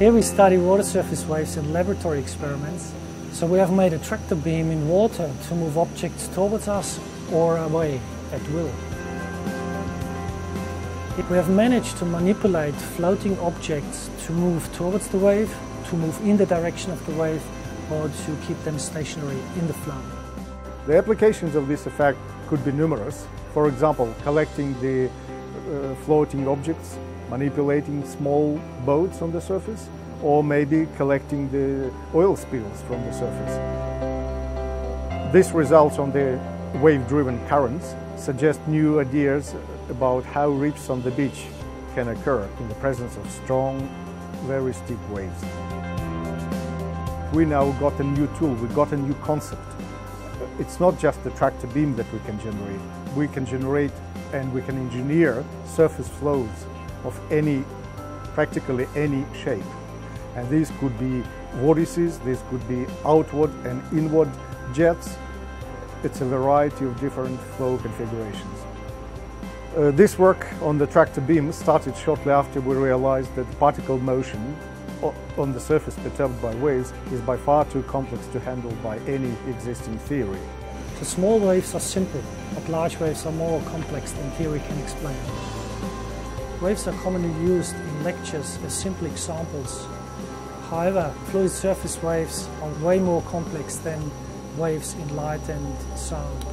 Here we study water surface waves in laboratory experiments. So we have made a tractor beam in water to move objects towards us or away at will. We have managed to manipulate floating objects to move towards the wave, to move in the direction of the wave, or to keep them stationary in the flow. The applications of this effect could be numerous. For example, collecting the uh, floating objects, manipulating small boats on the surface, or maybe collecting the oil spills from the surface. This results on the wave-driven currents suggest new ideas about how rips on the beach can occur in the presence of strong, very steep waves. We now got a new tool, we got a new concept. It's not just the tractor beam that we can generate. We can generate and we can engineer surface flows of any, practically any shape. And these could be vortices, these could be outward and inward jets. It's a variety of different flow configurations. Uh, this work on the tractor beam started shortly after we realized that particle motion on the surface perturbed by waves is by far too complex to handle by any existing theory. The small waves are simple, but large waves are more complex than theory can explain. Waves are commonly used in lectures as simple examples. However, fluid surface waves are way more complex than waves in light and sound.